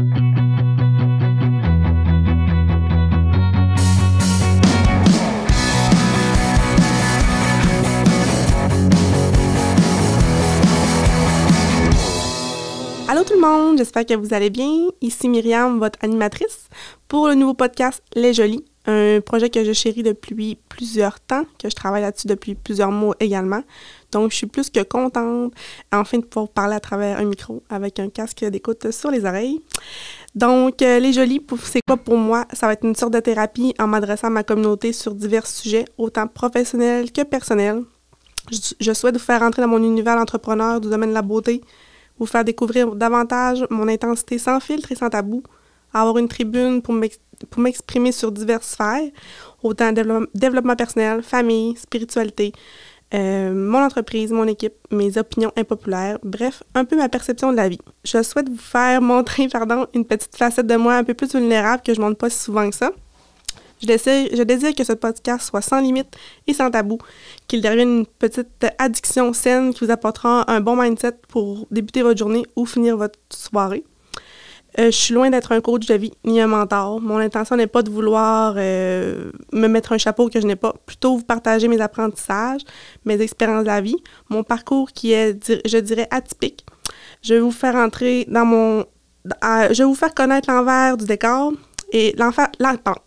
Allô tout le monde, j'espère que vous allez bien. Ici Myriam, votre animatrice, pour le nouveau podcast Les Jolies, un projet que je chéris depuis plusieurs temps, que je travaille là-dessus depuis plusieurs mois également. Donc, je suis plus que contente, enfin, de pouvoir parler à travers un micro avec un casque d'écoute sur les oreilles. Donc, euh, Les Jolies, c'est quoi pour moi? Ça va être une sorte de thérapie en m'adressant à ma communauté sur divers sujets, autant professionnels que personnels. Je, souhaite vous faire entrer dans mon univers d'entrepreneur du domaine de la beauté, vous faire découvrir davantage mon intensité sans filtre et sans tabou, avoir une tribune pour m'exprimer sur diverses sphères, autant développement personnel, famille, spiritualité, euh, mon entreprise, mon équipe, mes opinions impopulaires, bref, un peu ma perception de la vie. Je souhaite vous faire montrer pardon, une petite facette de moi un peu plus vulnérable que je ne montre pas si souvent que ça. Je désire, je désire, que ce podcast soit sans limite et sans tabou, qu'il devienne une petite addiction saine qui vous apportera un bon mindset pour débuter votre journée ou finir votre soirée. Euh, je suis loin d'être un coach de vie ni un mentor. Mon intention n'est pas de vouloir euh, me mettre un chapeau que je n'ai pas, plutôt vous partager mes apprentissages, mes expériences de la vie, mon parcours qui est, je dirais, atypique. Je vais vous faire entrer dans mon... je vais vous faire connaître l'envers du décor, et l'enfer,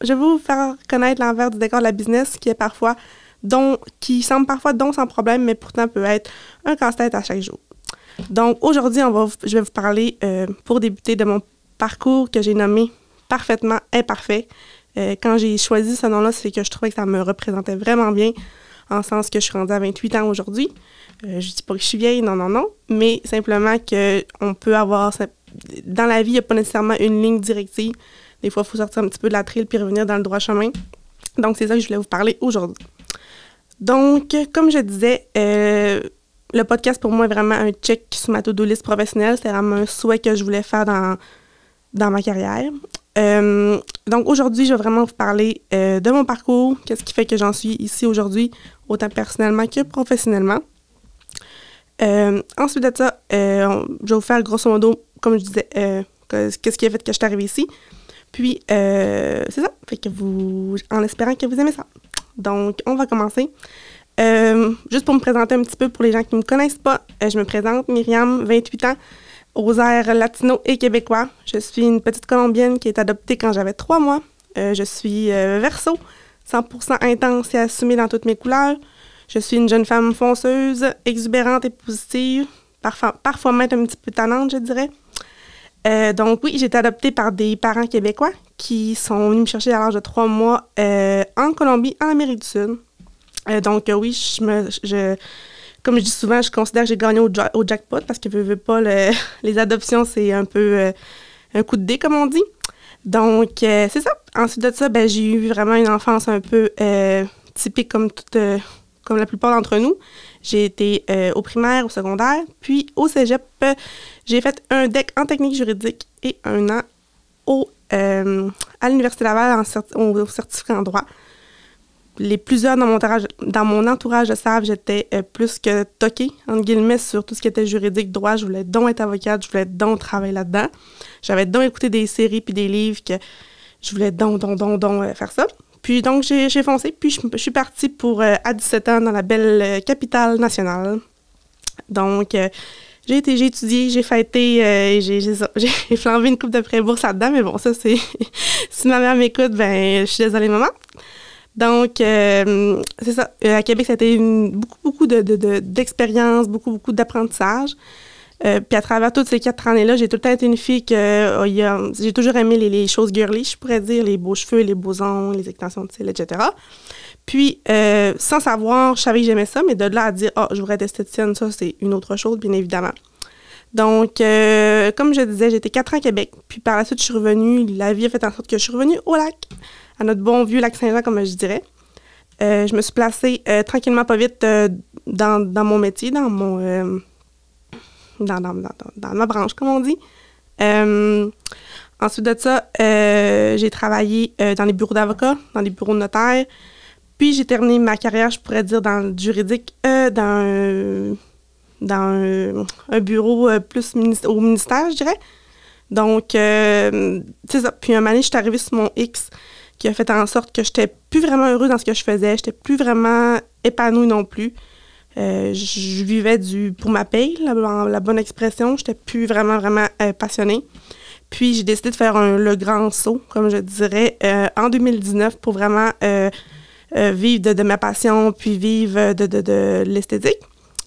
je vais vous faire connaître l'envers du décor de la business qui est parfois dont, qui semble parfois don sans problème, mais pourtant peut être un casse-tête à chaque jour. Donc aujourd'hui, je vais vous parler euh, pour débuter de mon parcours que j'ai nommé parfaitement imparfait. Euh, quand j'ai choisi ce nom-là, c'est que je trouvais que ça me représentait vraiment bien, en sens que je suis rendue à 28 ans aujourd'hui. Euh, je dis pas que je suis vieille, non, non, non, mais simplement qu'on peut avoir... Dans la vie, il n'y a pas nécessairement une ligne directive. Des fois, il faut sortir un petit peu de la trille puis revenir dans le droit chemin. Donc, c'est ça que je voulais vous parler aujourd'hui. Donc, comme je disais, euh, le podcast pour moi est vraiment un check sur ma to-do list professionnelle. C'est vraiment un souhait que je voulais faire dans, dans ma carrière. Euh, donc, aujourd'hui, je vais vraiment vous parler euh, de mon parcours, qu'est-ce qui fait que j'en suis ici aujourd'hui, autant personnellement que professionnellement. ensuite de ça, je vais vous faire grosso modo, comme je disais, qu'est-ce qui a fait que je suis arrivée ici. Puis, euh, c'est ça. En espérant que vous aimez ça. Donc, on va commencer. Euh, juste pour me présenter un petit peu pour les gens qui ne me connaissent pas, euh, je me présente Myriam, 28 ans, aux airs latino et québécois. Je suis une petite Colombienne qui est adoptée quand j'avais trois mois. je suis verso, 100% intense et assumée dans toutes mes couleurs. Je suis une jeune femme fonceuse, exubérante et positive, parfois, parfois même un petit peu tannante, je dirais. Euh, donc oui, j'ai été adoptée par des parents québécois qui sont venus me chercher à l'âge de trois mois euh, en Colombie, en Amérique du Sud. Euh, donc oui, je me, je, comme je dis souvent, je considère que j'ai gagné au, jackpot parce que pas, les adoptions, c'est un peu un coup de dé, comme on dit. Donc c'est ça. Ensuite de ça, ben, j'ai eu vraiment une enfance un peu typique comme toute, comme la plupart d'entre nous. J'ai été au primaire, au secondaire, puis au cégep j'ai fait un DEC en technique juridique et un an au, euh, à l'Université Laval en au, certificat en droit. Les plusieurs dans mon entourage, dans mon entourage de savent, j'étais euh, plus que toquée, entre guillemets, sur tout ce qui était juridique, droit. Je voulais donc être avocate, je voulais donc travailler là-dedans. J'avais donc écouté des séries puis des livres que je voulais donc, donc, donc, donc euh, faire ça. Puis donc, j'ai foncé, puis je, suis partie pour, à 17 ans, dans la belle capitale nationale. Donc, j'ai été, étudié, j'ai fêté, euh, j'ai, j'ai, flambé une coupe de pré-bourse là-dedans, mais bon, ça, c'est. si ma mère m'écoute, ben, je suis désolée, maman. Donc, euh, c'est ça. Euh, à Québec, ça a été beaucoup, beaucoup de, de, d'expérience, beaucoup, beaucoup d'apprentissage. puis à travers toutes ces quatre années-là, j'ai tout le temps été une fille que oh, j'ai toujours aimé les, choses girly, je pourrais dire, les beaux cheveux, les beaux ongles, les extensions de cils, etc. Puis, euh, sans savoir, je savais que j'aimais ça, mais de là à dire, oh, je voudrais être esthéticienne, ça, c'est une autre chose, bien évidemment. Donc, euh, comme je disais, j'étais quatre ans à Québec. Puis par la suite, je suis revenue. La vie a fait en sorte que je suis revenue au lac, à notre bon vieux lac Saint-Jean, comme je dirais. Euh, je me suis placée tranquillement, pas vite, dans, mon métier, dans mon. Dans, ma branche, comme on dit. ensuite de ça, j'ai travaillé dans les bureaux d'avocats, dans les bureaux de notaires. Puis j'ai terminé ma carrière, je pourrais dire, dans le juridique, euh, dans, un, bureau euh, plus au ministère, je dirais. Donc, euh, c'est ça. Puis un donné, je suis arrivée sur mon X qui a fait en sorte que j'étais plus vraiment heureux dans ce que je faisais. J'étais plus vraiment épanouie non plus. Euh, je vivais du pour ma paye, la, bonne expression. J'étais plus vraiment, vraiment euh, passionnée. Puis j'ai décidé de faire un, le grand saut, comme je dirais, euh, en 2019 pour vraiment vivre de, ma passion, puis vivre de, de, de l'esthétique.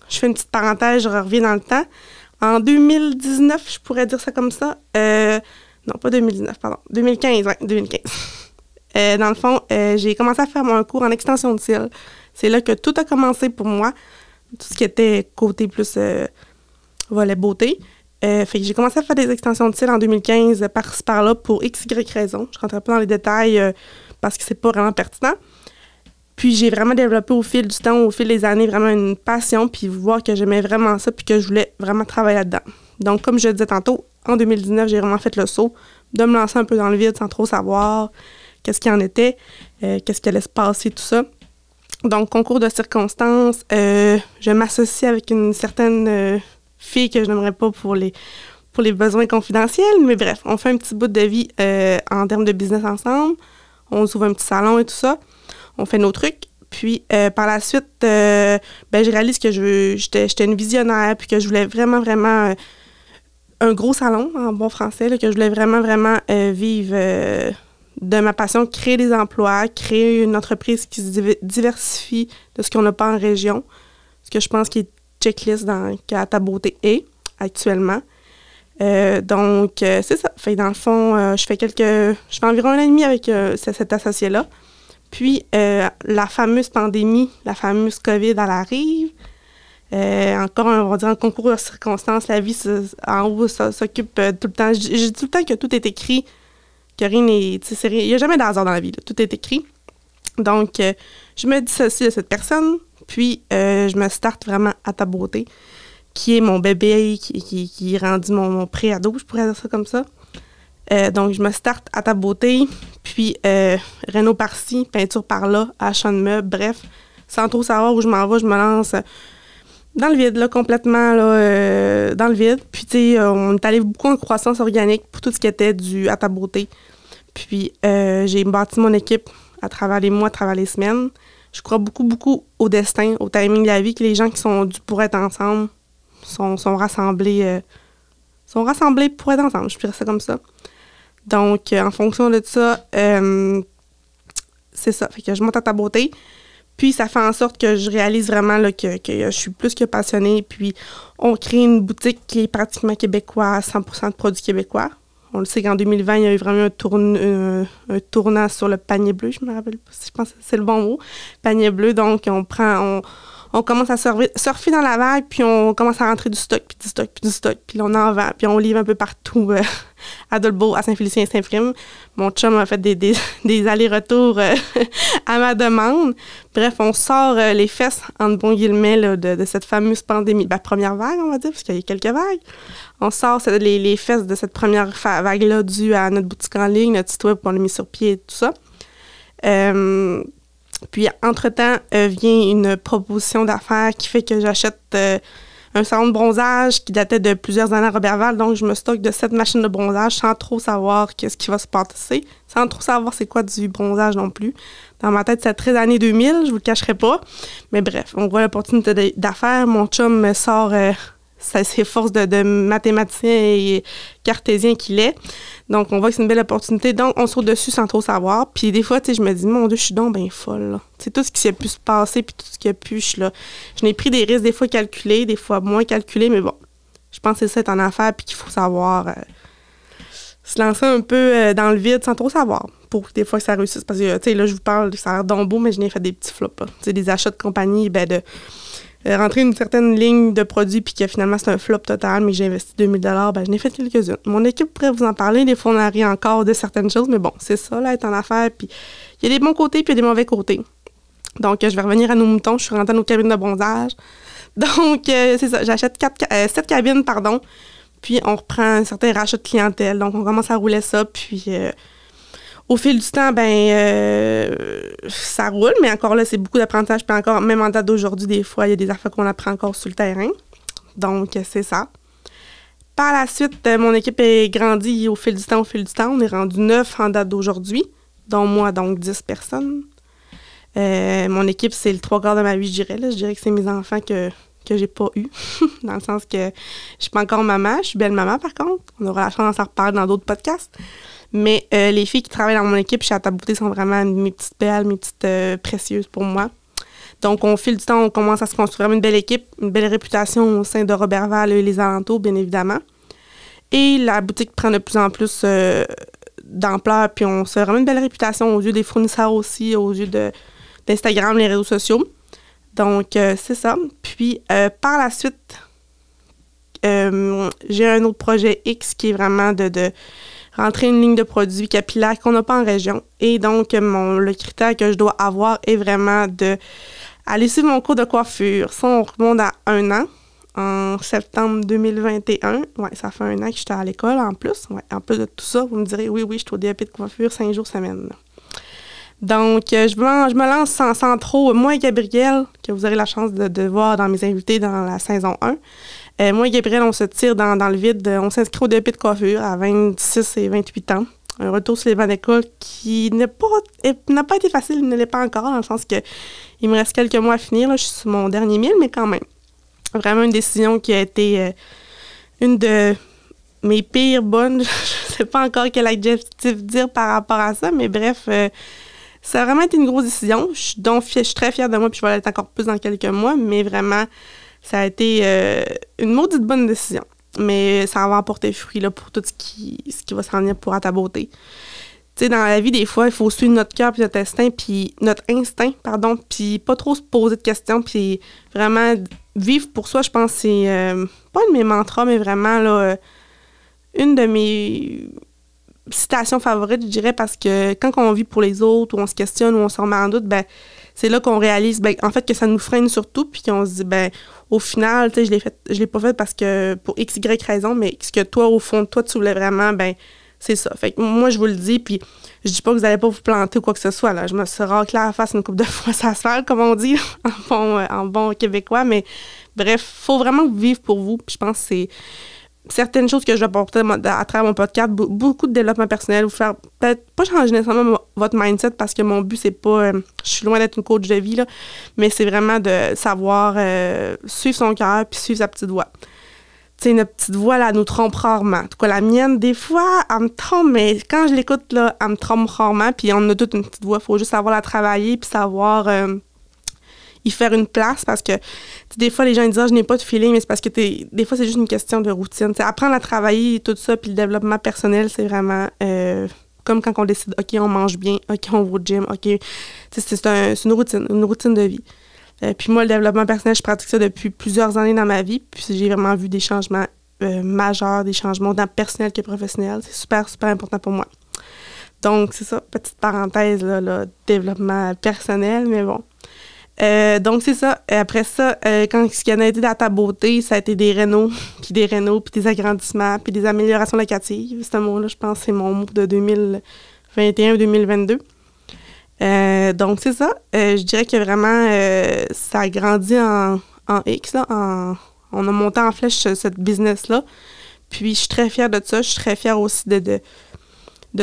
Je fais une petite parenthèse, je reviens dans le temps. En 2019, je pourrais dire ça comme ça. non, pas 2019, pardon. 2015, oui, 2015. Dans le fond, j'ai commencé à faire mon cours en extension de cils. C'est là que tout a commencé pour moi, tout ce qui était côté plus euh, volet beauté. Euh, fait que j'ai commencé à faire des extensions de cils en 2015 par-ci par-là pour x, y raison. Je rentrerai pas dans les détails euh, parce que c'est pas vraiment pertinent. Puis j'ai vraiment développé au fil du temps, au fil des années, vraiment une passion, puis voir que j'aimais vraiment ça, puis que je voulais vraiment travailler là-dedans. Donc, comme je le disais tantôt, en 2019, j'ai vraiment fait le saut de me lancer un peu dans le vide sans trop savoir qu'est-ce qu'il en était, qu'est-ce qui allait se passer, tout ça. Donc, concours de circonstances, euh, je m'associe avec une certaine euh, fille que je n'aimerais pas pour les, pour les besoins confidentiels, mais bref, on fait un petit bout de vie euh, en termes de business ensemble. On s'ouvre un petit salon et tout ça. On fait nos trucs. Puis par la suite, ben, je réalise que j'étais une visionnaire, puis que je voulais vraiment, vraiment un gros salon en bon français, que je voulais vraiment, vraiment vivre de ma passion, créer des emplois, créer une entreprise qui se diversifie de ce qu'on n'a pas en région, ce que je pense qui est checklist dans, qu'à ta beauté est actuellement. Euh, donc, euh, c'est ça. Fait dans le fond, euh, je fais quelques. Je fais environ un an et demi avec cet associé-là. Puis, la fameuse pandémie, la fameuse COVID, elle arrive. encore, on va dire, un concours de circonstances. La vie, en haut, s'occupe tout le temps. Je dis tout le temps que tout est écrit que rien n'est. Il n'y a jamais d'hasard dans la vie. Tout est écrit. Donc, euh, je me dissocie de cette personne, puis euh, je me starte vraiment à ta beauté, qui est mon bébé, qui, qui, est mon, mon pré-ado, je pourrais dire ça comme ça. Euh, donc, je me starte à ta beauté, puis Renault par-ci, peinture par-là, achat de meubles, bref, sans trop savoir où je m'en vais, je me lance dans le vide, là, complètement là, dans le vide. Puis, tu sais, on est allé beaucoup en croissance organique pour tout ce qui était du à ta beauté. Puis euh, j'ai bâti mon équipe à travers les mois, à travers les semaines. Je crois beaucoup, beaucoup au destin, au timing de la vie, que les gens qui sont dus pour être ensemble sont, sont rassemblés euh, sont rassemblés pour être ensemble, je dirais ça comme ça. Donc, euh, en fonction de ça, c'est ça. Fait que je monte à ta beauté. Puis, ça fait en sorte que je réalise vraiment que, je suis plus que passionnée. Puis, on crée une boutique qui est pratiquement québécoise, 100% de produits québécois. On le sait qu'en 2020, il y a eu vraiment un, un, tournant sur le panier bleu, je me rappelle pas si je pense que c'est le bon mot, panier bleu. Donc, on prend, on, commence à surfer, dans la vague, puis on commence à rentrer du stock, puis du stock, puis du stock, puis on en vend, puis on livre un peu partout euh, à Dolbeau, à Saint-Félicien Saint-Prime. Mon chum a fait des, des, allers-retours euh, à ma demande. Bref, on sort euh, les fesses, en bon guillemets, de, cette fameuse pandémie. Ben, première vague, on va dire, parce qu'il y a eu quelques vagues on sort les, les, fesses de cette première vague-là due à notre boutique en ligne, notre site web qu'on a mis sur pied et tout ça. Euh, puis, entre-temps, euh, vient une proposition d'affaires qui fait que j'achète euh, un salon de bronzage qui datait de plusieurs années à Robertval. Donc, je me stocke de cette machine de bronzage sans trop savoir qu'est-ce qui va se passer, sans trop savoir c'est quoi du bronzage non plus. Dans ma tête, c'est très années 2000, je vous le cacherai pas. Mais bref, on voit l'opportunité d'affaires. Mon chum sort ça s'efforce de, de mathématicien et cartésien qu'il est. Donc, on voit que c'est une belle opportunité. Donc, on saute dessus sans trop savoir. Puis des fois, tu sais, je me dis, mon Dieu, je suis donc bien folle. C'est tout ce qui s'est pu se passer, puis tout ce qui a pu, je là. Je n'ai pris des risques, des fois calculés, des fois moins calculés, mais bon, je pense que c'est ça en affaires, puis qu'il faut savoir euh, se lancer un peu euh, dans le vide sans trop savoir pour que des fois que ça réussisse. Parce que, tu sais, là, je vous parle, ça a l'air donc mais je n'ai fait des petits flops. Tu sais, des achats de compagnie, ben, de euh, rentrer une certaine ligne de produits puis que finalement c'est un flop total, mais j'ai investi 2000 dollars, ben, je n'ai fait quelques-unes. Mon équipe pourrait vous en parler, des fois on arrive encore de certaines choses, mais bon, c'est ça, là, être en affaires, puis il y a des bons côtés puis il y a des mauvais côtés. Donc, je vais revenir à nos moutons, je suis rentrée dans nos cabines de bronzage. Donc, euh, c'est ça, j'achète euh, sept cabines, pardon, puis on reprend un certain rachat de clientèle. Donc, on commence à rouler ça, puis au fil du temps, ben euh, ça roule, mais encore là, c'est beaucoup d'apprentissage. Puis encore, même en date d'aujourd'hui, des fois, il y a des affaires qu'on apprend encore sur le terrain. Donc, c'est ça. Par la suite, euh, mon équipe est grandie au fil du temps, au fil du temps. On est rendu neuf en date d'aujourd'hui, dont moi, donc 10 personnes. Euh, mon équipe, c'est le trois quarts de ma vie, je dirais. Je dirais que c'est mes enfants que, que j'ai pas eu, dans le sens que je suis pas encore maman, je suis belle maman par contre. On aura la chance d'en reparler dans d'autres podcasts. Mais euh, les filles qui travaillent dans mon équipe chez ta beauté sont vraiment mes petites belles, mes petites euh, précieuses pour moi. Donc, au fil du temps, on commence à se construire une belle équipe, une belle réputation au sein de Robertval et les alentours, bien évidemment. Et la boutique prend de plus en plus euh, d'ampleur, puis on se vraiment une belle réputation aux yeux des fournisseurs aussi, aux yeux d'Instagram, les réseaux sociaux. Donc, c'est ça. Puis, par la suite, j'ai un autre projet X qui est vraiment de rentrer une ligne de produits capillaires qu'on n'a pas en région. Et donc, mon, le critère que je dois avoir est vraiment de suivre mon cours de coiffure. Ça, on remonte à un an, en septembre 2021. Ouais, ça fait un an que j'étais à l'école en plus. Ouais, en plus de tout ça, vous me direz, oui, oui, je suis au DAP de coiffure cinq jours semaine. Donc, euh, je, me, je me lance sans, sans, trop. Moi et Gabriel, que vous aurez la chance de, de voir dans mes invités dans la saison 1, euh, moi et Gabriel, on se tire dans, le vide. On s'inscrit au DP de coiffure à 26 et 28 ans. Un retour sur les bancs d'école qui n'a pas, pas été facile, il ne l'est pas encore, dans le sens que il me reste quelques mois à finir. Je suis sur mon dernier mille, mais quand même. Vraiment une décision qui a été euh, une de mes pires bonnes. je ne sais pas encore quel adjectif dire par rapport à ça, mais bref, euh, ça a vraiment été une grosse décision. Je suis, donc, je suis très fière de moi, puis je vais l'être encore plus dans quelques mois, mais vraiment, ça a été euh, une maudite bonne décision. Mais ça va emporter fruit là, pour tout ce qui, ce qui va s'en venir pour à ta beauté. Tu sais, dans la vie, des fois, il faut suivre notre cœur puis notre instinct, puis notre instinct, pardon, puis pas trop se poser de questions, puis vraiment vivre pour soi, je pense, c'est euh, pas un de mes mantras, mais vraiment, là, euh, une de mes citations favorites, je dirais, parce que quand on vit pour les autres, ou on se questionne, ou on se remet en doute, ben, c'est là qu'on réalise, ben, en fait, que ça nous freine surtout, puis qu'on se dit, ben, au final, tu je l'ai fait, l'ai pas fait parce que pour x, y raison, mais ce que toi, au fond toi, tu voulais vraiment, ben, c'est ça. Fait que moi, je vous le dis, puis je dis pas que vous allez pas vous planter ou quoi que ce soit, là. Je me suis raclée à la face une couple de fois, ça se fait, comme on dit, en bon, euh, en bon québécois, mais bref, faut vraiment vivre pour vous, je pense que c'est certaines choses que je vais apporter à travers mon podcast, beaucoup de développement personnel, vous faire peut-être pas changer nécessairement votre mindset parce que mon but, c'est pas. Euh, je suis loin d'être une coach de vie, là, mais c'est vraiment de savoir euh, suivre son cœur puis suivre sa petite voix. Tu sais, notre petite voix, là, nous trompe rarement. En tout cas, la mienne, des fois, elle me trompe, mais quand je l'écoute, là, elle me trompe rarement. Puis on a toute une petite voix. Il faut juste savoir la travailler puis savoir. Euh, y faire une place parce que des fois les gens disent ah, je n'ai pas de feeling mais c'est parce que des fois c'est juste une question de routine. T'sais, apprendre à travailler tout ça puis le développement personnel c'est vraiment euh, comme quand on décide ok on mange bien ok on va au gym ok. C'est un, une routine une routine de vie. Euh, puis moi le développement personnel je pratique ça depuis plusieurs années dans ma vie puis j'ai vraiment vu des changements euh, majeurs des changements tant personnels que professionnels. C'est super super important pour moi. Donc c'est ça petite parenthèse là, là développement personnel mais bon euh, donc, c'est ça. Après ça, euh, quand ce qui a été dans ta beauté, ça a été des rénaux, puis des rénaux, puis des agrandissements, puis des améliorations locatives. Ce mot-là, je pense, c'est mon mot de 2021-2022. Euh, donc, c'est ça. je dirais que vraiment, ça a grandi en, en X, là, on a monté en flèche cette business-là. Puis, je suis très fière de ça. Je suis très fière aussi de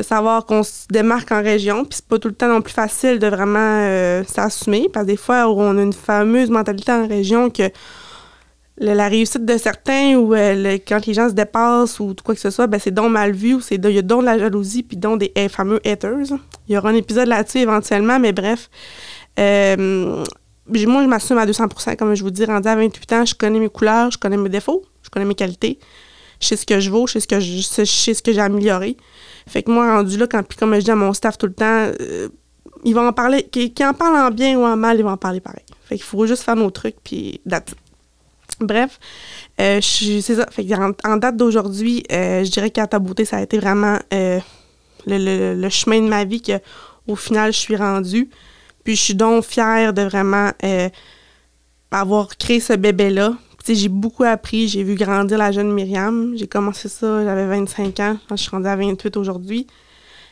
savoir qu'on se démarque en région. Puis c'est pas tout le temps non plus facile de vraiment euh, s'assumer. Parce que des fois, on a une fameuse mentalité en région que la réussite de certains ou euh, quand les gens se dépassent ou quoi que ce soit, ben c'est donc mal vu ou il y a donc de la jalousie puis donc des fameux haters. Il y aura un épisode là-dessus éventuellement, mais bref. Euh, moi, je m'assume à 200% comme je vous dis, rendu à 28 ans, je connais mes couleurs, je connais mes défauts, je connais mes qualités, je sais ce que je vaux, ce que je, je sais ce que j'ai amélioré. Fait que moi, rendu là, quand, puis comme je dis à mon staff tout le temps, euh, ils vont en parler, qu'ils en parlent en bien ou en mal, ils vont en parler pareil. Fait qu'il faut juste faire nos trucs, puis date. Bref, euh, c'est ça. Fait que en, date d'aujourd'hui, euh, je dirais qu'à ta beauté, ça a été vraiment le, le, chemin de ma vie que au final, je suis rendue. Puis je suis donc fière de vraiment avoir créé ce bébé-là j'ai beaucoup appris, j'ai vu grandir la jeune Myriam. J'ai commencé ça, j'avais 25 ans, je suis rendue à 28 aujourd'hui.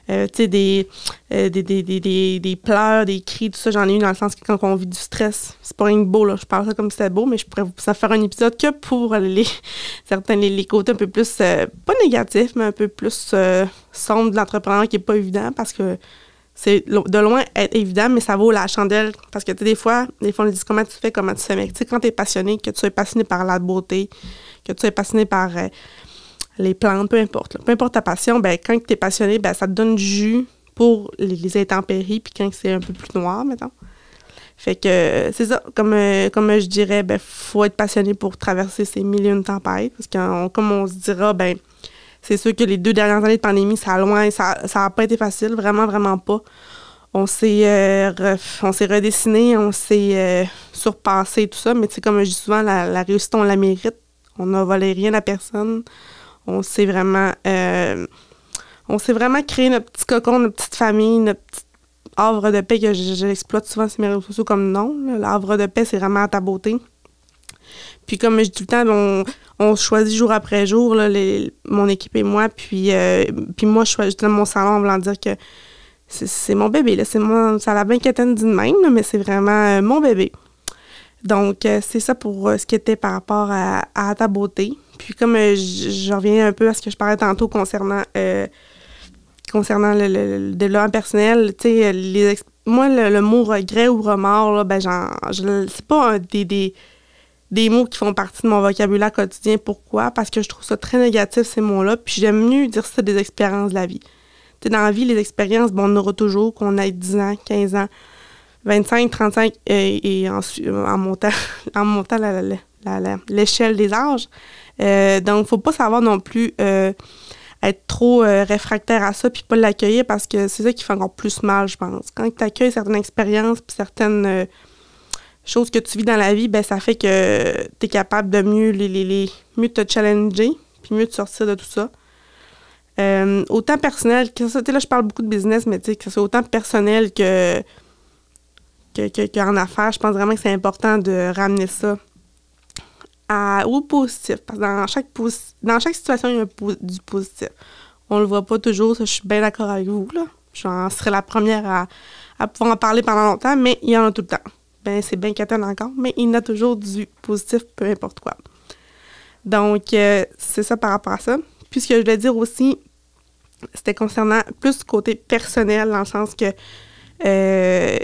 euh, tu sais, des, des, des, des, des, pleurs, des cris, tout ça, j'en ai eu dans le sens que quand on vit du stress, c'est pas rien que beau, là. Je parle ça comme si c'était beau, mais je pourrais ça faire un épisode que pour les, certains, les, côtés un peu plus, pas négatifs, mais un peu plus sombres de l'entrepreneur qui est pas évident parce que c'est de loin être évident, mais ça vaut la chandelle. Parce que, des fois, des fois, on dit comment tu fais, comment tu fais? Quand tu es passionné, que tu es passionné par la beauté, que tu es passionné par euh, les plantes, peu importe. peu importe ta passion, ben, quand tu es passionné, ben, ça te donne du jus pour les, intempéries, puis quand c'est un peu plus noir, mettons. Fait que c'est ça, comme, euh, comme je dirais, ben faut être passionné pour traverser ces millions de tempêtes. Parce que comme on se dira, ben c'est sûr que les deux dernières années de pandémie, ça a loin, ça n'a pas été facile, vraiment, vraiment pas. On s'est euh, redessiné, on s'est euh, surpassé, tout ça, mais tu comme je dis souvent, la, réussite, on la mérite. On n'a volé rien à personne. On s'est vraiment euh, on s'est vraiment créé notre petit cocon, notre petite famille, notre petite havre de paix que j'exploite souvent sur mes réseaux sociaux comme nom. L'havre de paix, c'est vraiment à ta beauté. Puis comme je dis tout le temps, on, on choisit jour après jour, mon équipe et moi. Puis, euh, puis moi, je choisis mon salon en voulant dire que c'est mon bébé. Là. Mon, ça la bien qu'elle d'une même, mais c'est vraiment euh, mon bébé. Donc, euh, c'est ça pour ce qui était par rapport à, ta beauté. Puis comme je reviens un peu à ce que je parlais tantôt concernant concernant le, développement personnel, tu sais, moi, le, mot regret ou remords, là, ben, c'est pas un des mots qui font partie de mon vocabulaire quotidien. Pourquoi? Parce que je trouve ça très négatif, ces mots-là. Puis j'aime mieux dire ça des expériences de la vie. Dans la vie, les expériences, bon, on aura toujours, qu'on ait 10 ans, 15 ans, 25, 35 et, ensuite, en montant, en montant l'échelle des âges. Euh, donc, faut pas savoir non plus euh, être trop euh, réfractaire à ça puis pas l'accueillir parce que c'est ça qui fait encore plus mal, je pense. Quand tu accueilles certaines expériences puis certaines euh, choses que tu vis dans la vie, ben ça fait que tu es capable de mieux les, les, mieux te challenger, puis mieux te sortir de tout ça. Euh, autant personnel, là, je parle beaucoup de business, mais que ce soit autant personnel que, que, que, affaires, je pense vraiment que c'est important de ramener ça au positif. Parce que dans chaque, dans chaque situation, il y a du positif. On le voit pas toujours, ça, je suis bien d'accord avec vous. Là. J'en serais la première à pouvoir en parler pendant longtemps, mais il y en a tout le temps ben c'est bien qu'elle encore, mais il y a toujours du positif, peu importe quoi. Donc, euh, c'est ça par rapport à ça. Puis ce que je voulais dire aussi, c'était concernant plus côté personnel, dans le sens que euh,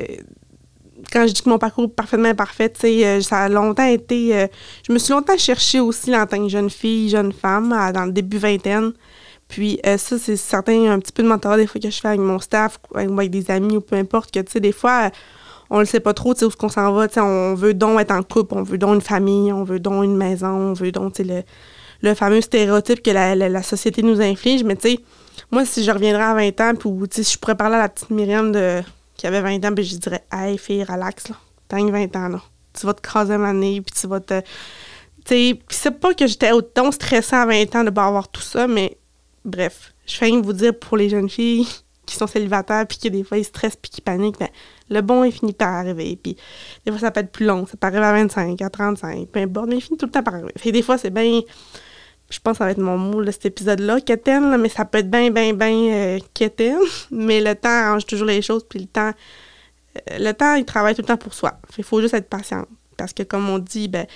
quand je dis que mon parcours est parfaitement parfait, euh, ça a longtemps été. je me suis longtemps cherchée aussi en tant que jeune fille, jeune femme, dans le début vingtaine. Puis ça, c'est certain, un petit peu de mentorat des fois que je fais avec mon staff, ou avec des amis ou peu importe, que tu sais, des fois, on le sait pas trop, tu sais, où qu'on s'en va. Tu sais, on veut donc être en couple, on veut donc une famille, on veut donc une maison, on veut donc, tu sais, le, fameux stéréotype que la, société nous inflige. Mais tu sais, moi, si je reviendrais à 20 ans, puis tu sais, si je pourrais parler à la petite Myriam de, qui avait 20 ans, puis je dirais, hey, fille, relax, là. T'as 20 ans, là. Tu vas te craser une année, puis tu vas te. Tu sais, c'est pas que j'étais autant stressée à 20 ans de pas avoir tout ça, mais bref, je fais vous dire pour les jeunes filles qui sont célibataires, puis qui des fois ils stressent, puis qui paniquent, ben, le bon est fini par arriver. Puis des fois, ça peut être plus long. Ça peut arriver à 25, à 35, peu importe, mais il finit tout le temps par arriver. Fait des fois, c'est bien. Je pense que ça va être mon mot, cet épisode-là, quétaine, mais ça peut être bien, bien, bien euh, Mais le temps arrange toujours les choses, puis le temps. Euh, le temps, il travaille tout le temps pour soi. Il faut juste être patient. Parce que, comme on dit, ben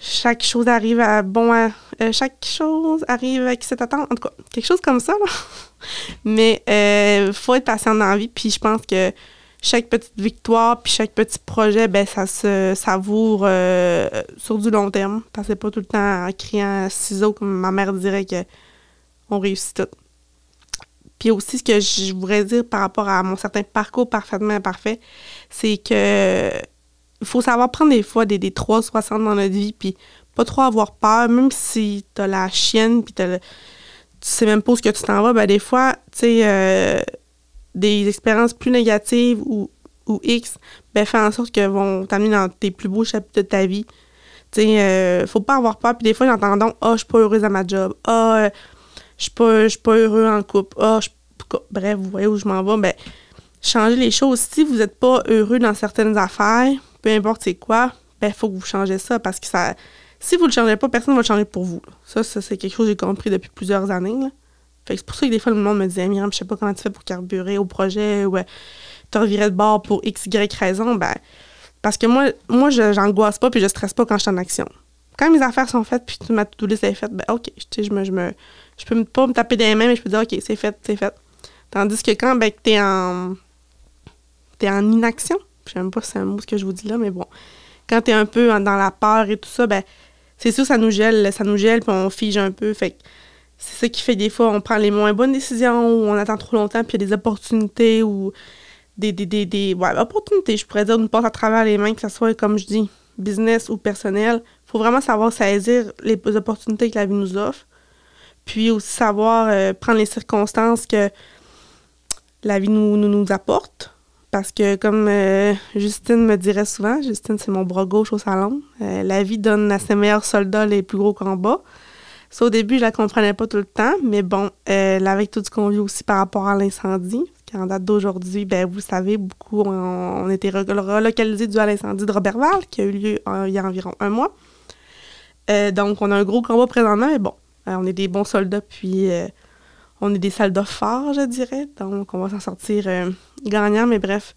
chaque chose arrive à bon euh, chaque chose arrive avec cette attente en tout cas quelque chose comme ça mais il faut être patient dans la vie puis je pense que chaque petite victoire puis chaque petit projet, ben ça se savoure euh, sur du long terme. Parce que pas tout le temps en criant ciseaux, comme ma mère dirait que on réussit tout. Puis aussi, ce que je voudrais dire par rapport à mon certain parcours parfaitement imparfait, c'est que faut savoir prendre des fois des, des 360 dans notre vie, puis pas trop avoir peur, même si t'as la chienne, puis t'as tu sais même pas où ce que tu t'en vas, ben des fois, tu sais, euh, des expériences plus négatives ou, ou X, ben, fais en sorte qu'elles vont t'amener dans tes plus beaux chapitres de ta vie. Tu sais, euh, faut pas avoir peur. Puis des fois, j'entends ah, oh, je suis pas heureuse à ma job. Ah, oh, je suis pas, pas heureux en couple. Ah, oh, bref, vous voyez où je m'en vais. Ben, changer les choses. Si vous n'êtes pas heureux dans certaines affaires, peu importe c'est quoi, ben, il faut que vous changez ça parce que ça. Si vous ne le changez pas, personne ne va le changer pour vous. Ça, ça c'est quelque chose que j'ai compris depuis plusieurs années. Fait que c'est pour ça que des fois, le monde me disait, Myriam, je sais pas comment tu fais pour carburer au projet ou euh, te revirais de bord pour X, Y raison. Ben, parce que moi, moi je j'angoisse pas puis je stresse pas quand je suis en action. Quand mes affaires sont faites puis ma to-do list est faite, ben OK, je me, je me, je peux pas me taper des mains, mais je peux dire OK, c'est fait, c'est fait. Tandis que quand ben, t'es en t'es en inaction, même pas un mot ce que je vous dis là, mais bon, quand t'es un peu dans la peur et tout ça, ben c'est sûr ça nous gèle, ça nous gèle puis on fige un peu. Fait c'est ça qui fait des fois on prend les moins bonnes décisions ou on attend trop longtemps puis il y a des opportunités ou des, des, des, des ouais, opportunités, je pourrais dire, nous passe à travers les mains, que ce soit, comme je dis, business ou personnel. Faut vraiment savoir saisir les opportunités que la vie nous offre. Puis aussi savoir euh, prendre les circonstances que la vie nous, nous, apporte. Parce que comme euh, Justine me dirait souvent, Justine c'est mon bras gauche au salon, euh, la vie donne à ses meilleurs soldats les plus gros combats. Ça, au début, je la comprenais pas tout le temps, mais bon, avec tout ce qu'on vit aussi par rapport à l'incendie, en date d'aujourd'hui, ben, vous le savez, beaucoup ont, été relocalisés dû à l'incendie de Robertval, qui a eu lieu il y a environ un mois. Euh, donc, on a un gros combat présentement, mais bon, euh, on est des bons soldats, puis euh, on est des soldats forts, je dirais. Donc, on va s'en sortir gagnant, mais bref.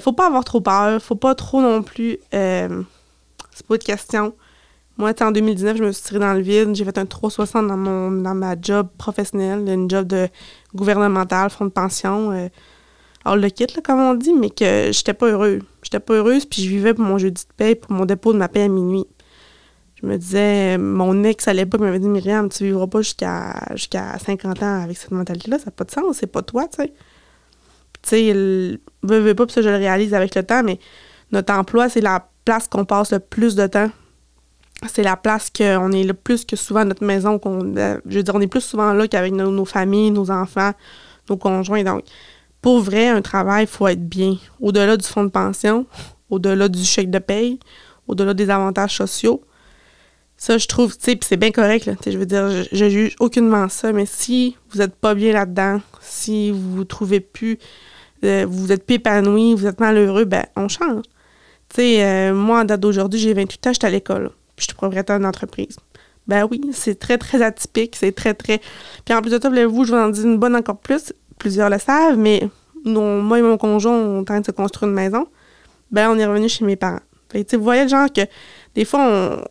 faut pas avoir trop peur, faut pas trop non plus. c'est pas de question moi, en 2019, je me suis tirée dans le vide. J'ai fait un 360 dans, mon, dans ma job professionnelle, une job de gouvernemental, fonds de pension. Euh, alors, le kit, là, comme on dit, mais que j'étais pas heureuse. J'étais pas heureuse, puis je vivais pour mon jeudi de paie, pour mon dépôt de ma paie à minuit. Je me disais, mon ex à l'époque m'avait dit Myriam, tu vivras pas jusqu'à jusqu'à 50 ans avec cette mentalité-là, ça n'a pas de sens, c'est pas toi, tu sais. Tu sais, veut, veut pas, puis ça, je le réalise avec le temps, mais notre emploi, c'est la place qu'on passe le plus de temps c'est la place qu'on est le plus que souvent à notre maison. qu'on euh, je veux dire, on est plus souvent là qu'avec nos, familles, nos enfants, nos conjoints. Donc, pour vrai, un travail, il faut être bien. Au-delà du fonds de pension, au-delà du chèque de paye, au-delà des avantages sociaux. Ça, je trouve, tu sais, c'est bien correct, là. Je veux dire, je, juge aucunement ça, mais si vous n'êtes pas bien là-dedans, si vous vous trouvez plus, euh, vous êtes plus épanoui, vous êtes malheureux, ben, on change. Tu sais, euh, moi, en date d'aujourd'hui, j'ai 28 ans, j'étais à l'école puis je suis propriétaire d'une entreprise. Ben oui, c'est très, très atypique, c'est très, très... Puis en plus de ça, vous je vous en dis une bonne encore plus, plusieurs le savent, mais moi et mon conjoint, on train de se construire une maison, ben on est revenu chez mes parents. Fait vous voyez, genre que des fois, on,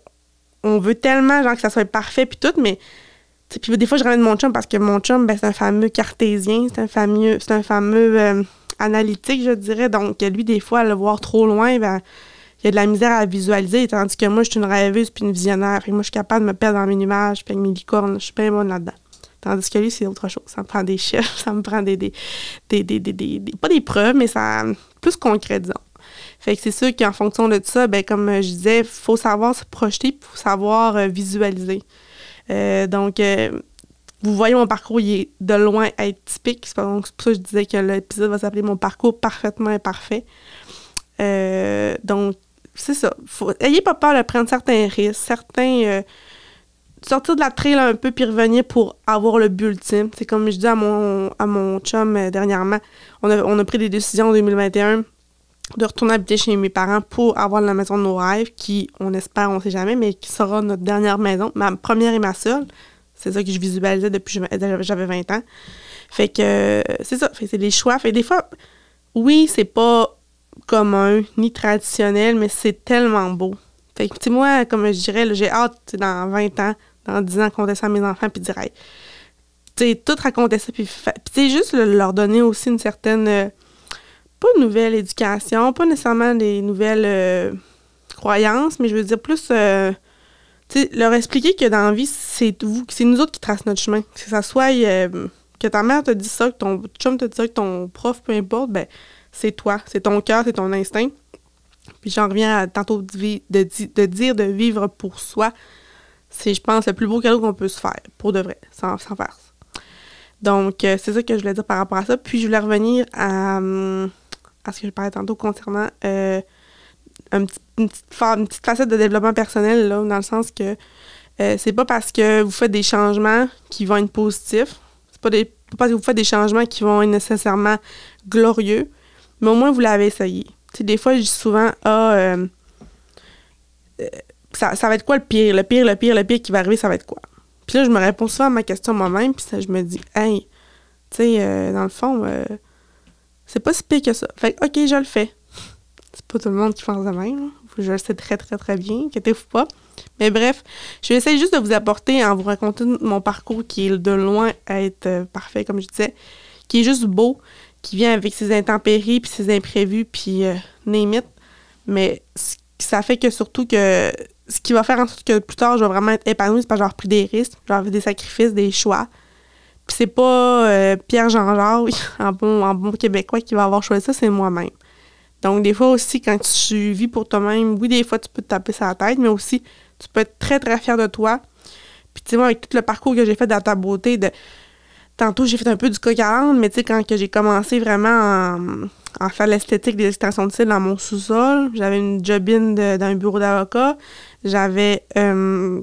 veut tellement, genre, que ça soit parfait, puis tout, mais... Puis des fois, je ramène mon chum parce que mon chum, ben, c'est un fameux cartésien, c'est un fameux, c'est un fameux euh, analytique, je dirais. Donc, lui, des fois, à le voir trop loin, ben il y a de la misère à visualiser, tandis que moi, je suis une rêveuse puis une visionnaire. Et moi, je suis capable de me perdre dans mes nuages puis mes licornes. Je suis bien bonne là-dedans. Tandis que lui, c'est autre chose. Ça me prend des chiffres, ça me prend des, des, des, des, pas des preuves, mais ça plus concret, disons. Fait que c'est sûr qu'en fonction de ça, ben, comme je disais, il faut savoir se projeter, il faut savoir euh, visualiser. Euh, donc, euh, vous voyez mon parcours, il est de loin être typique. C'est pour ça que je disais que l'épisode va s'appeler Mon parcours parfaitement imparfait. donc, c'est ça. Ayez pas peur de prendre certains risques, certains. Euh, sortir de la trail un peu puis revenir pour avoir le but ultime. C'est comme je dis à mon, à mon chum euh, dernièrement, on a, on a pris des décisions en 2021 de retourner habiter chez mes parents pour avoir la maison de nos rêves, qui, on espère, on sait jamais, mais qui sera notre dernière maison, ma première et ma seule. C'est ça que je visualisais depuis que j'avais 20 ans. Fait que, c'est ça. C'est des choix. Fait des fois, oui, c'est pas commun ni traditionnel, mais c'est tellement beau. Fait que, moi, comme je dirais, j'ai hâte, dans 20 ans, dans 10 ans, raconter ça à mes enfants, puis dire, tu sais, tout raconter ça, puis, tu juste leur donner aussi une certaine, euh, pas une nouvelle éducation, pas nécessairement des nouvelles euh, croyances, mais je veux dire plus, euh, leur expliquer que dans la vie, c'est vous, c'est nous autres qui tracent notre chemin. Que ça soit, que ta mère te dit ça, que ton chum te dit ça, que ton prof, peu importe, ben, c'est toi, c'est ton cœur, c'est ton instinct. Puis j'en reviens à tantôt de, de, dire de vivre pour soi. C'est, je pense, le plus beau cadeau qu'on peut se faire, pour de vrai, sans, sans farce. Donc, euh, c'est ça que je voulais dire par rapport à ça. Puis, je voulais revenir à, à ce que je parlais tantôt concernant euh, une, petite, facette de développement personnel, là, dans le sens que euh, c'est pas parce que vous faites des changements qui vont être positifs, c'est pas, pas parce que vous faites des changements qui vont être nécessairement glorieux, mais au moins, vous l'avez essayé. des fois, je dis souvent, ah, euh, euh, ça, va être quoi le pire? Le pire, le pire, le pire qui va arriver, ça va être quoi? Puis là, je me réponds souvent à ma question moi-même, puis ça, je me dis, hey, tu sais, dans le fond, c'est pas si pire que ça. Fait OK, je le fais. C'est pas tout le monde qui pense de même. Je le sais très, très, très bien, inquiétez-vous pas. Mais bref, je vais essayer juste de vous apporter, en vous racontant mon parcours qui est de loin à être euh, parfait, comme je disais, qui est juste beau, qui vient avec ses intempéries, puis ses imprévus, puis euh, Mais ça fait que surtout que ce qui va faire en sorte que plus tard, je vais vraiment être épanouie, c'est parce que j'ai des risques, j'ai des sacrifices, des choix. C'est pas euh, Pierre Jean-Jacques, en bon, en bon québécois, qui va avoir choisi ça, c'est moi-même. Donc, des fois aussi, quand tu vis pour toi-même, oui, des fois, tu peux te taper sur la tête, mais aussi, tu peux être très, très fier de toi. Puis, tu sais, moi, avec tout le parcours que j'ai fait dans ta beauté, tantôt, j'ai fait un peu du coq à mais tu sais, quand j'ai commencé vraiment à, faire l'esthétique des extensions de cils dans mon sous-sol, j'avais une jobine dans un bureau d'avocat, j'avais... Euh,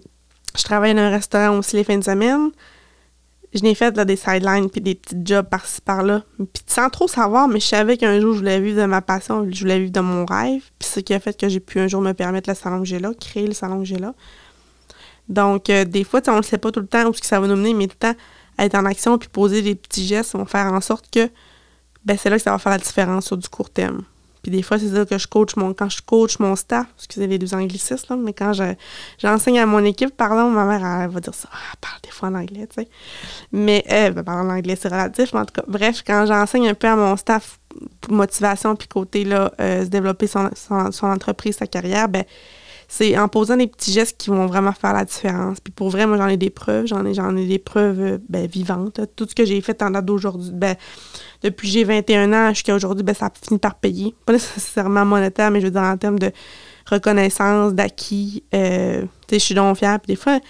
je travaillais dans un restaurant aussi les fins de semaine je n'ai fait là, des sidelines puis des petits jobs par-ci par-là. Puis sans trop savoir, mais je savais qu'un jour je voulais vivre de ma passion, je voulais vivre de mon rêve. Puis ce qui a fait que j'ai pu un jour me permettre le salon que j'ai là, créer le salon que j'ai là. Donc, euh, des fois, on ne sait pas tout le temps où ce que ça va nous mener, mais tout le temps, être en action puis poser des petits gestes vont faire en sorte que ben, c'est là que ça va faire la différence sur du court terme. Puis des fois, c'est ça que je coach mon, quand je coach mon staff, excusez les deux anglicistes, là, mais quand j'enseigne à mon équipe, pardon, ma mère, elle, va dire ça, elle parle des fois en anglais, tu sais. Mais, euh, ben, parler en anglais, c'est relatif, mais en tout cas, bref, quand j'enseigne un peu à mon staff motivation, puis côté, là, euh, se développer son, son, entreprise, sa carrière, ben, c'est en posant des petits gestes qui vont vraiment faire la différence. Puis pour vrai, moi, j'en ai des preuves. J'en ai, ai des preuves euh, ben, vivantes. Tout ce que j'ai fait en date d'aujourd'hui, ben, depuis j'ai 21 ans jusqu'à aujourd'hui, ben, ça a fini par payer. Pas nécessairement monétaire, mais je veux dire en termes de reconnaissance, d'acquis. Euh, je suis donc fière. Des fois,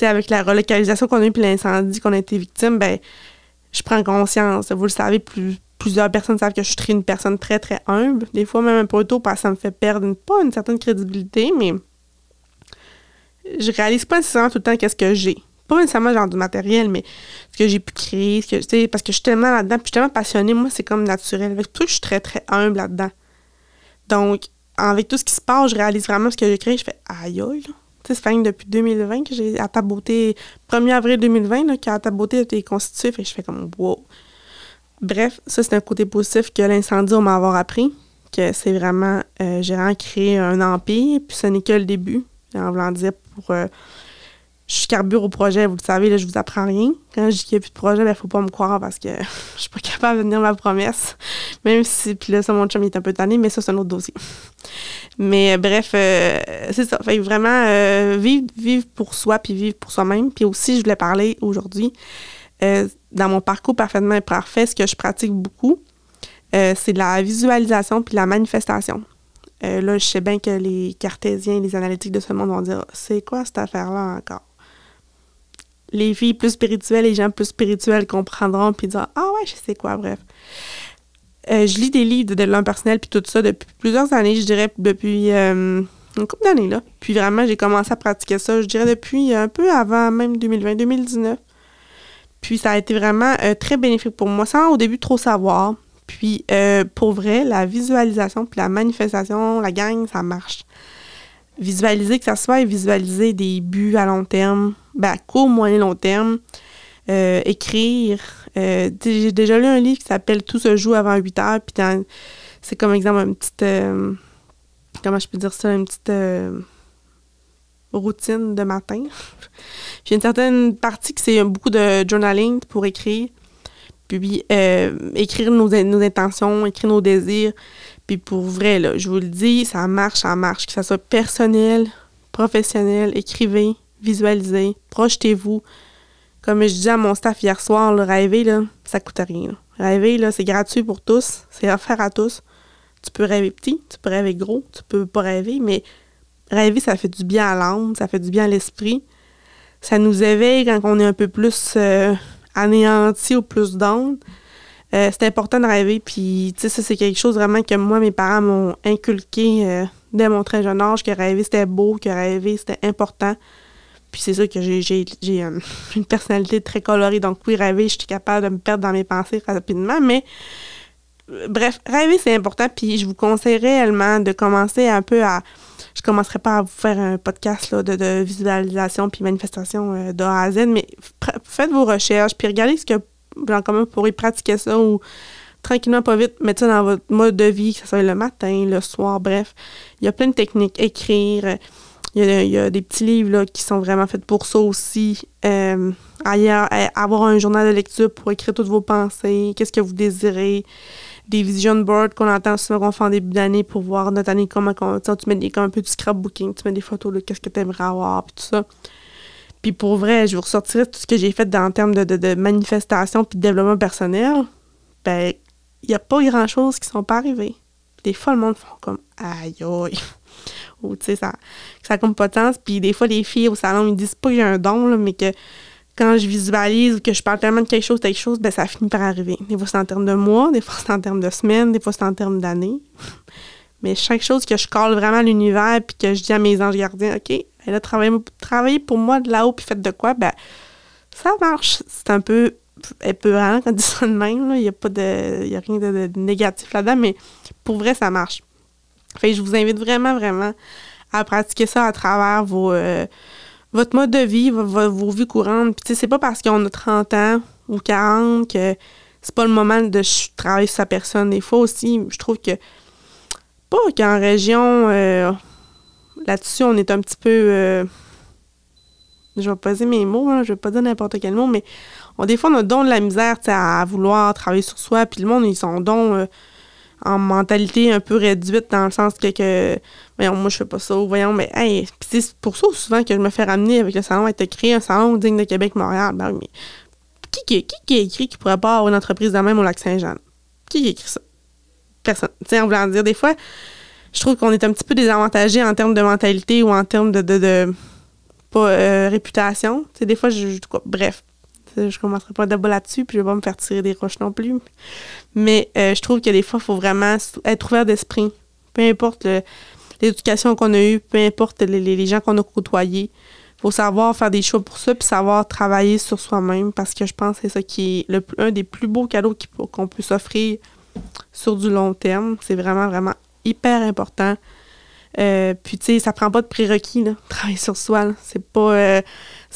avec la relocalisation qu'on a eue puis l'incendie qu'on a été victime, ben, je prends conscience. Vous le savez, plus, plusieurs personnes savent que je suis une personne très, très humble. Des fois, même un peu tôt, parce que ça me fait perdre une, pas une certaine crédibilité, mais je réalise pas nécessairement tout le temps qu'est-ce que j'ai pas nécessairement genre du matériel, mais ce que j'ai pu créer, parce que je suis tellement là-dedans, puis je suis tellement passionnée, moi, c'est comme naturel. Ça que je suis très, très humble là-dedans. Donc, avec tout ce qui se passe, je réalise vraiment ce que j'ai créé, je fais aïe aïe, Tu sais, c'est depuis 2020 que j'ai à ta beauté, 1er avril 2020, là, que ta beauté été constituée, je fais comme wow. Bref, ça, c'est un côté positif que l'incendie, on m'a avoir appris, que c'est vraiment, euh, j'ai vraiment créé un empire, puis ce n'est que le début, en voulant dire pour. Euh, je carbure au projet, vous le savez, là, je vous apprends rien. Quand je dis qu'il n'y a plus de projet, il ben, ne faut pas me croire parce que je suis pas capable de tenir ma promesse. Même si, puis là, ça, mon chum, est un peu tanné, mais ça, c'est un autre dossier. Mais bref, euh, c'est ça. Fait vraiment, euh, vivre, vivre pour soi, puis vivre pour soi-même. Puis aussi, je voulais parler aujourd'hui, euh, dans mon parcours parfaitement parfait, ce que je pratique beaucoup, c'est la visualisation puis la manifestation. là, je sais bien que les cartésiens, les analytiques de ce monde vont dire c'est quoi cette affaire-là encore? Les filles plus spirituelles, les gens plus spirituels comprendront puis dire Ah ouais, je sais quoi, bref. Euh, je lis des livres de développement personnel puis tout ça depuis plusieurs années, je dirais depuis euh, une couple d'années là. Puis vraiment, j'ai commencé à pratiquer ça, je dirais depuis un peu avant même 2020, 2019. Puis ça a été vraiment euh, très bénéfique pour moi, sans au début trop savoir. Puis pour vrai, la visualisation puis la manifestation, la gang, ça marche visualiser que ça soit visualiser des buts à long terme, ben à court, moyen, long terme, euh, écrire. Euh, j'ai déjà lu un livre qui s'appelle Tout se joue avant 8 heures, puis c'est comme exemple une petite. Euh, comment je peux dire ça? Une petite routine de matin. puis une certaine partie qui c'est beaucoup de journaling pour écrire. Puis écrire nos, nos intentions, écrire nos désirs. Puis pour vrai, là, je vous le dis, ça marche, ça marche. Que ça soit personnel, professionnel, écrivez, visualisez, projetez-vous. Comme je disais à mon staff hier soir, le rêver, là, ça coûte rien. Rêver, là, c'est gratuit pour tous, c'est offert à tous. Tu peux rêver petit, tu peux rêver gros, tu peux pas rêver, mais rêver, ça fait du bien à l'âme, ça fait du bien à l'esprit. Ça nous éveille quand on est un peu plus euh, anéanti ou plus d'ondes. Euh, c'est important de rêver. Puis, tu sais, ça, c'est quelque chose vraiment que moi, mes parents m'ont inculqué euh, dès mon très jeune âge, que rêver, c'était beau, que rêver, c'était important. Puis c'est sûr que j'ai euh, une personnalité très colorée. Donc, oui, rêver, je suis capable de me perdre dans mes pensées rapidement. Mais bref, rêver, c'est important. Puis je vous conseille réellement de commencer un peu à. Je commencerai pas à vous faire un podcast là, de, de, visualisation puis manifestation euh, de A à Z, mais faites vos recherches, puis regardez ce que en commun pour y pratiquer ça ou tranquillement, pas vite, mettre ça dans votre mode de vie, que ce soit le matin, le soir, bref. Il y a plein de techniques. Écrire. Il y a, des petits livres là, qui sont vraiment faits pour ça aussi. Euh, ailleurs, avoir un journal de lecture pour écrire toutes vos pensées, qu'est-ce que vous désirez. Des vision boards qu'on entend souvent qu'on fait en début d'année pour voir notre année, comment tu mets des, comme un peu du scrapbooking, tu mets des photos de qu'est-ce que tu aimerais avoir, puis tout ça. Puis pour vrai, je vous ressortirai tout ce que j'ai fait dans, en termes de, de, de manifestation puis de développement personnel. Ben, il n'y a pas grand-chose qui sont pas arrivés. Des fois, le monde font comme aïe aïe. Ou tu sais, ça, ça compte pas de sens. Puis des fois, les filles au salon, ils disent pas que j'ai un don, mais que quand je visualise ou que je parle tellement de quelque chose, quelque chose, ben ça finit par arriver. Des fois, c'est en termes de mois, des fois, c'est en termes de semaines, des fois, c'est en termes d'années. Mais chaque chose que je colle vraiment à l'univers, puis que je dis à mes anges gardiens, OK, elle a travaillé, pour moi de là-haut, puis faites de quoi, ben ça marche. C'est un peu épeurant quand on dit ça de même. Il n'y a, pas de, y a rien de, négatif là-dedans, mais pour vrai, ça marche. Fait je vous invite vraiment, vraiment à pratiquer ça à travers vos, euh, votre mode de vie, vos, vies courantes. Puis, c'est pas parce qu'on a 30 ans ou 40 que c'est pas le moment de travailler sur sa personne. Des fois aussi, je trouve que, pas qu'en région, euh, là-dessus, on est un petit peu. Euh, je vais dire mes mots, hein, je vais pas dire n'importe quel mot, mais on, des fois, on a don de la misère à vouloir travailler sur soi, puis le monde, ils sont don euh, en mentalité un peu réduite, dans le sens que, voyons, moi, je fais pas ça, voyons, mais hey, c'est pour ça souvent que je me fais ramener avec le salon, être créé un salon digne de Québec-Montréal. Ben, mais qui, qui, qui a écrit qu'il pourrait pas avoir une entreprise de même au Lac-Saint-Jean? Qui a écrit ça? Personne. Tu sais, en voulant dire, des fois, je trouve qu'on est un petit peu désavantagé en termes de mentalité ou en termes de, de, de pas euh, réputation. Tu sais, des fois, je, bref, je commencerai pas d'abord là-dessus, puis je vais pas me faire tirer des roches non plus. Mais euh, je trouve que des fois, il faut vraiment être ouvert d'esprit. Peu importe l'éducation qu'on a eue, peu importe les, les gens qu'on a côtoyés. Il faut savoir faire des choix pour ça, puis savoir travailler sur soi-même, parce que je pense que c'est ça qui est le, un des plus beaux cadeaux qu'on peut s'offrir sur du long terme. C'est vraiment, vraiment hyper important. Euh, puis, tu sais, ça prend pas de prérequis, là, travailler sur soi. C'est pas, euh,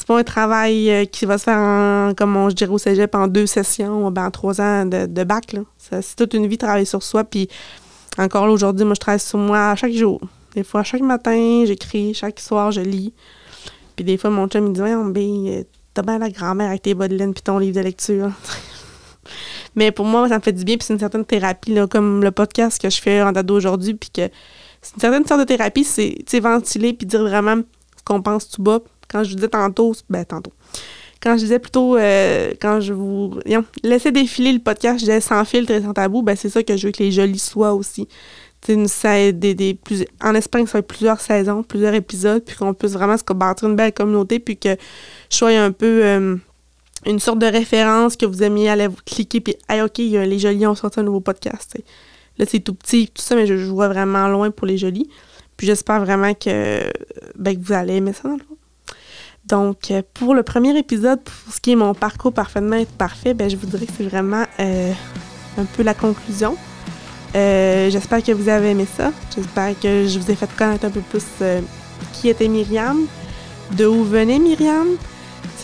pas un travail euh, qui va se faire, en, comme on, je dirais au cégep, en deux sessions, ben, en trois ans de, de bac. C'est toute une vie travailler sur soi. Puis, encore aujourd'hui, moi, je travaille sur moi chaque jour. Des fois, chaque matin, j'écris. Chaque soir, je lis. Puis, des fois, mon chum, il dit Ouais, t'as bien la grand-mère avec tes bas de laine puis ton livre de lecture. Mais pour moi, ça me fait du bien, puis c'est une certaine thérapie, là, comme le podcast que je fais en date d'aujourd'hui, puis que c'est une certaine sorte de thérapie, c'est ventiler puis dire vraiment ce qu'on pense tout bas. Quand je disais tantôt, ben tantôt. Quand je disais plutôt, euh, quand je vous. laissez défiler le podcast, je disais sans filtre et sans tabou, ben c'est ça que je veux que les jolis soient aussi. Une, des, des, plus, en ça être plusieurs saisons, plusieurs épisodes, puis qu'on puisse vraiment se bâtir une belle communauté, puis que je sois un peu. Euh, une sorte de référence que vous aimiez aller vous cliquer puis hey, OK, les jolis ont sorti un nouveau podcast. Là, c'est tout petit, tout ça, mais je, vois vraiment loin pour les jolis. Puis j'espère vraiment que, ben, que vous allez aimer ça dans le fond. Donc, euh, pour le premier épisode, pour ce qui est mon parcours parfaitement parfait, ben, je vous dirais que c'est vraiment euh, un peu la conclusion. Euh, j'espère que vous avez aimé ça. J'espère que je vous ai fait connaître un peu plus qui était Myriam, de où venait Myriam,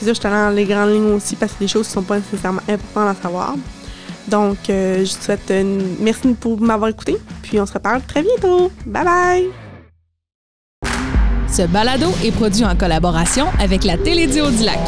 je suis dans les grandes lignes aussi parce que des choses ne sont pas nécessairement importantes à savoir. Donc, euh, je te souhaite une... merci pour m'avoir écouté. Puis on se reparle très bientôt. Bye bye! Ce balado est produit en collaboration avec la Télédio du Lac.